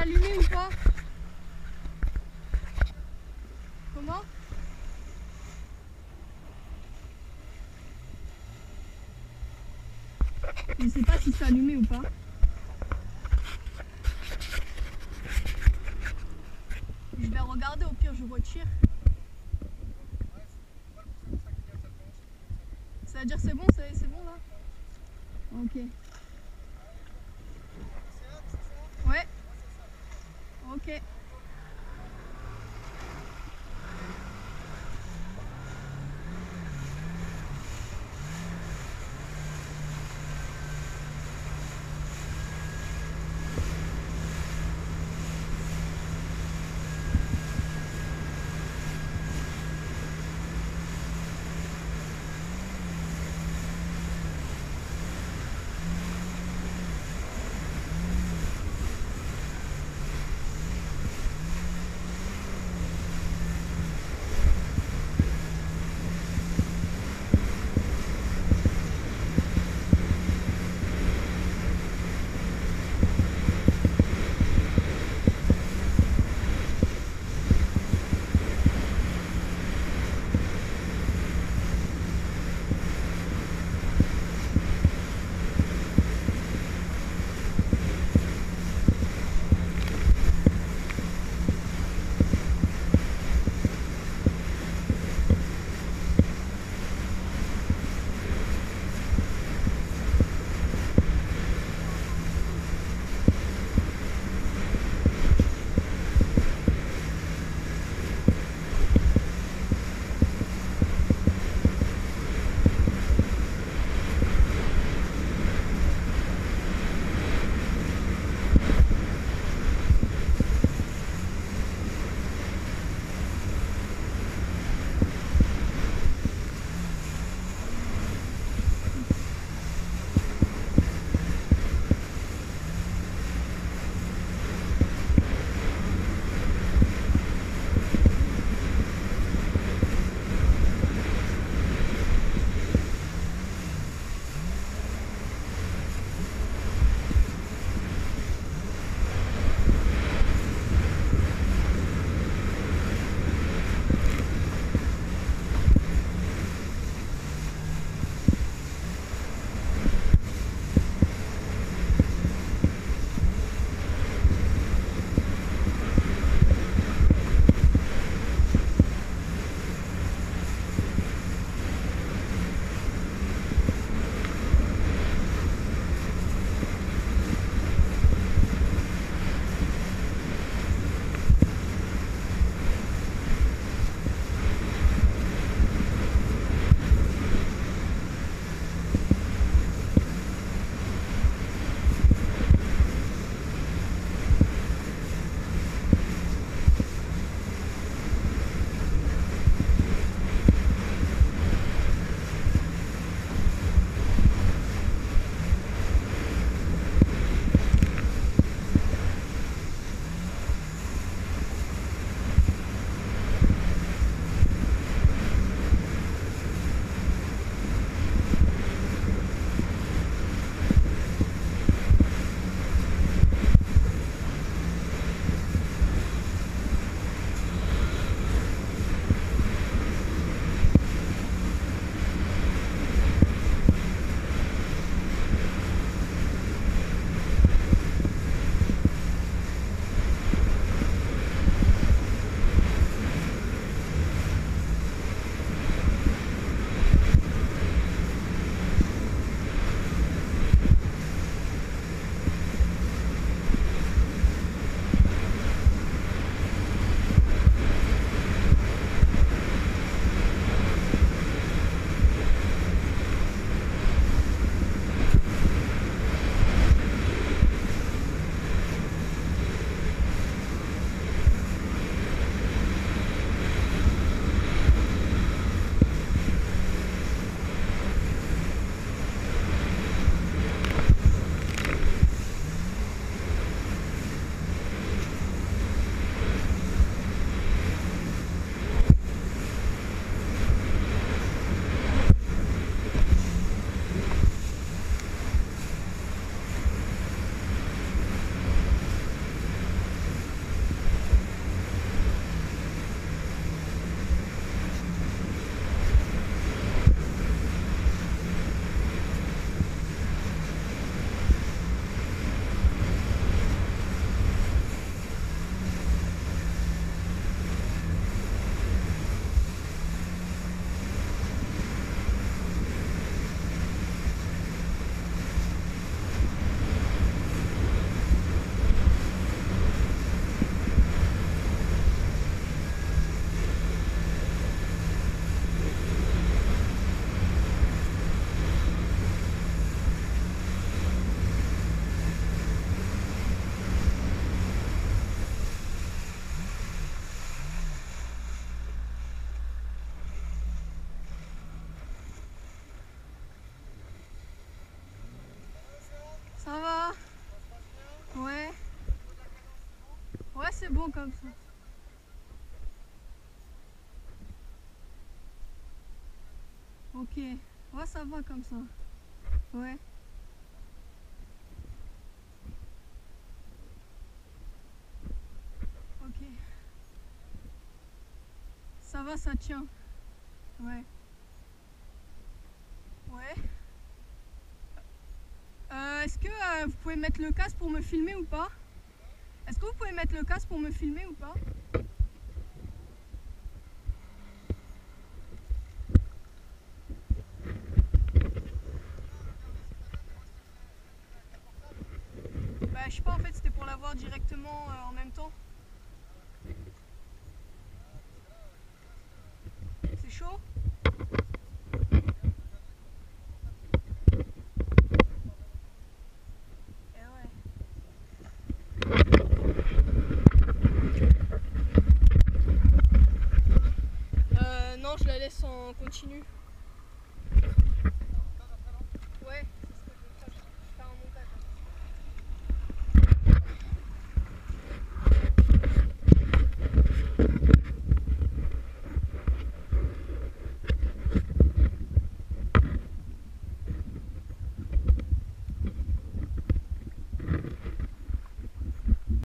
allumé ou pas Comment? Je sais pas si c'est allumé ou pas. Je vais regarder, au pire je retire. Ça veut dire c'est bon, c'est bon là? Ok. Ok. C'est bon comme ça. Ok. Ouais, ça va comme ça. Ouais. Ok. Ça va, ça tient. Ouais. Ouais. Euh, Est-ce que euh, vous pouvez mettre le casque pour me filmer ou pas? Est-ce que vous pouvez mettre le casque pour me filmer ou pas Bah je sais pas en fait c'était pour l'avoir directement euh, en même temps. C'est chaud Eh ouais. Euh, non, je la laisse en continu. Ouais, c'est ce que je vais faire. Un montage.